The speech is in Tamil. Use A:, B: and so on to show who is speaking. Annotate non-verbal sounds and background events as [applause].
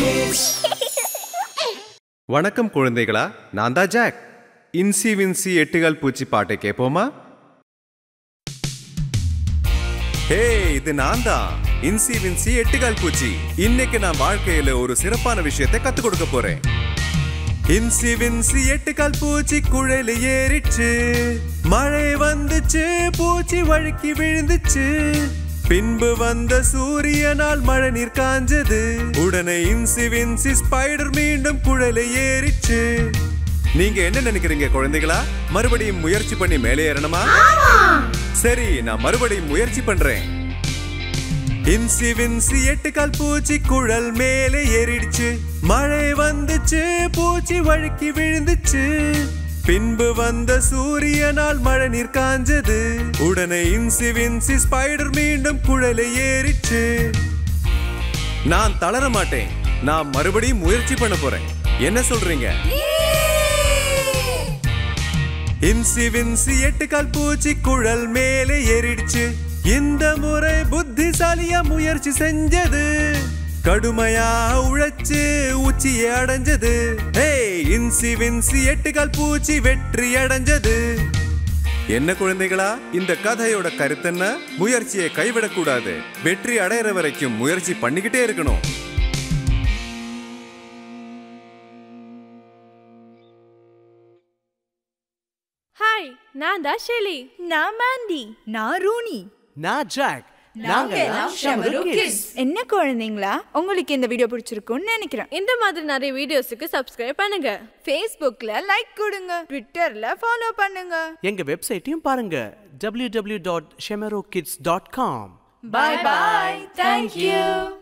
A: [laughs] வணக்கம் குழந்தைகளா நான் தான் ஜாக். இன்சி வின்சி எட்டுகால் பூச்சி பாட்டை கேட்போமா ஹே இது நான் தான். இன்சி வின்சி எட்டுகால் பூச்சி. இன்னைக்கு நான் வாழ்க்கையில ஒரு சிறப்பான விஷயத்தை கத்து கொடுக்க போறேன். இன்சி வின்சி எட்டுகால் பூச்சி குழையில ஏறிச்சு. மழை வந்துச்சு பூச்சி வழுக்கி விழுந்துச்சு. பின்பு வந்த சூரியனால் மழை நீர் காஞ்சது. உடனே இன்சி வின்சி ஸ்பைடர் மீண்டும் குழலை ஏறிச்சு நீங்க என்ன நினைக்கிறீங்க குழந்தைகளா? மறுபடியும் முயற்சி பண்ணி மேலே ஏறணுமா? சரி நான் மறுபடியும் முயற்சி பண்றேன். இன்சி வின்சி எட்டு கால் பூச்சி குழல் மேலே ஏறிடுச்சு. மழை வந்துச்சு பூச்சி வழுக்கி விழுந்துச்சு. பின்பு வந்த சூரியனால் மழை நீர் காஞ்சது. உடனே இன்சி வின்சி ஸ்பைடர் மீண்டும் குழலை ஏறிச்சு நான் தளர மாட்டேன். நான் மறுபடியும் முயற்சி பண்ண போறேன். என்ன சொல்றீங்க? இன்சி வின்சி எட்டு கால் பூச்சி குழல் மேலே ஏறிடுச்சு. இந்த முறை புத்திசாலியா முயற்சி செஞ்சது. கடுமையா உழைச்சு உச்சியை அடைஞ்சது. ஹே இன்சி வின்சி எட்டு கால் பூச்சி வெற்றி அடைஞ்சது. என்ன குழந்தைகளா இந்த கதையோட கருத்தென்ன முயற்சியை கைவிடக்கூடாது. வெற்றி அடையிற வரைக்கும் முயற்சி பண்ணிக்கிட்டே இருக்கணும்.
B: ஹாய் நான் தான் ஷெலி.
C: நான் மாண்டி நான் ரூனி.
D: நான் ஜாக்.
C: நாங்க எல்லாம் ஷமரு கிட்ஸ் என்ன குழந்தைங்களா? உங்களுக்கு இந்த வீடியோ பிடிச்சிருக்கும்னு நினைக்கிறேன்.
B: இந்த மாதிரி நிறைய வீடியோஸுக்கு சப்ஸ்கிரைப் பண்ணுங்க.
C: ஃபேஸ்புக்ல லைக் கொடுங்க. ட்விட்டர்ல ஃபாலோ பண்ணுங்க.
D: எங்க வெப்சைட்டையும் பாருங்க. Www.shemerokids.com
C: by by thank you